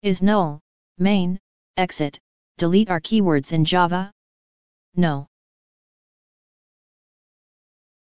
Is null, main, exit, delete are keywords in Java? No.